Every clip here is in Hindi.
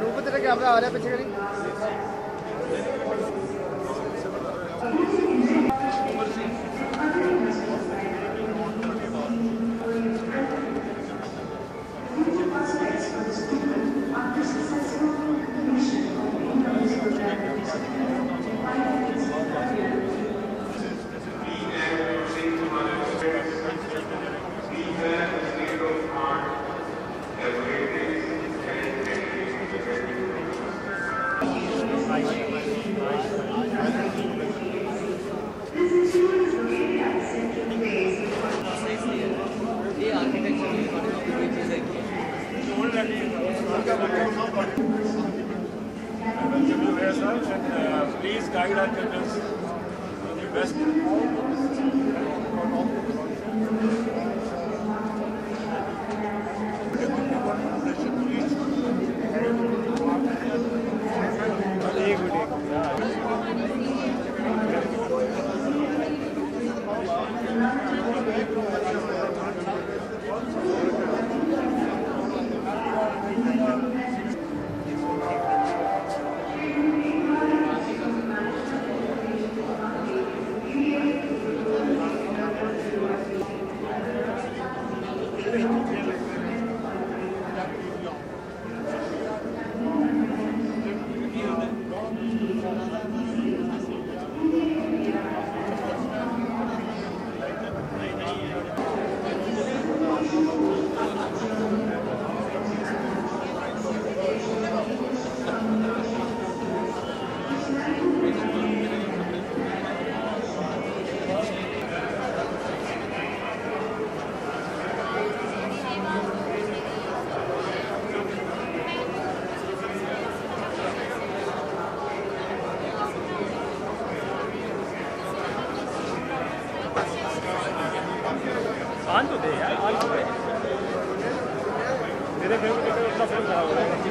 രൂപത്തിലൊക്കെ അവിടെ ആരെ പച്ചക്കറി Please guide our children to the best. आन तो दे यार फ़िल्म खराब हो रहा है।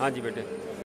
हाँ जी बेटे